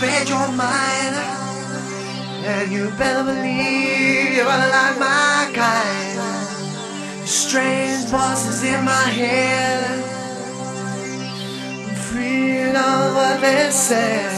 read your mind. And you better believe you're like my kind. Strange voices in my head. I'm what they say.